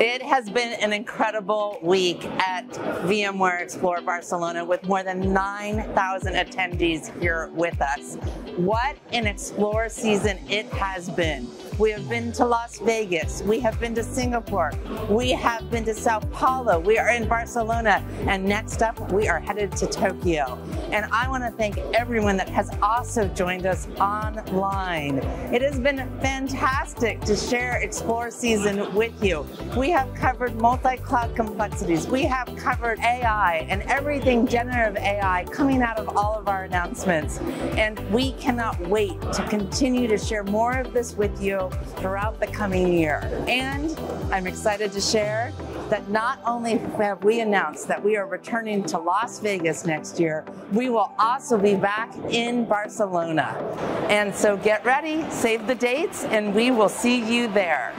It has been an incredible week at VMware Explore Barcelona with more than 9,000 attendees here with us. What an Explore season it has been. We have been to Las Vegas. We have been to Singapore. We have been to Sao Paulo. We are in Barcelona. And next up, we are headed to Tokyo. And I want to thank everyone that has also joined us online. It has been fantastic to share Explore season with you. We have covered multi-cloud complexities. We have covered AI and everything generative AI coming out of all of our announcements. And we cannot wait to continue to share more of this with you throughout the coming year. And I'm excited to share that not only have we announced that we are returning to Las Vegas next year, we will also be back in Barcelona. And so get ready, save the dates, and we will see you there.